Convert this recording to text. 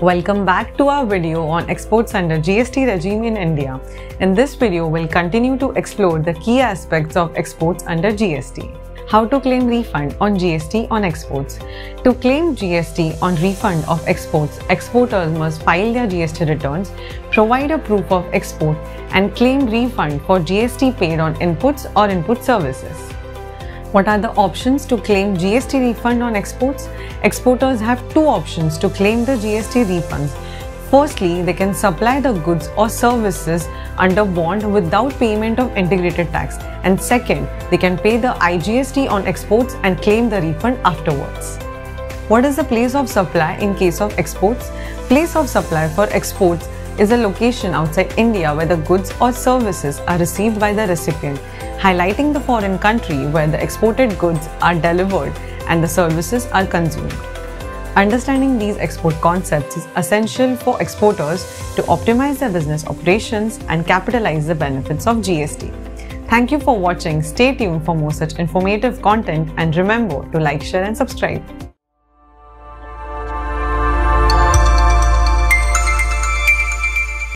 Welcome back to our video on exports under GST regime in India. In this video, we'll continue to explore the key aspects of exports under GST. How to claim refund on GST on exports. To claim GST on refund of exports, exporters must file their GST returns, provide a proof of export, and claim refund for GST paid on inputs or input services. What are the options to claim GST refund on exports? Exporters have two options to claim the GST refunds. Firstly, they can supply the goods or services under bond without payment of integrated tax. And second, they can pay the IGST on exports and claim the refund afterwards. What is the place of supply in case of exports? Place of supply for exports is a location outside India where the goods or services are received by the recipient highlighting the foreign country where the exported goods are delivered and the services are consumed. Understanding these export concepts is essential for exporters to optimize their business operations and capitalize the benefits of GST. Thank you for watching. Stay tuned for more such informative content and remember to like, share and subscribe.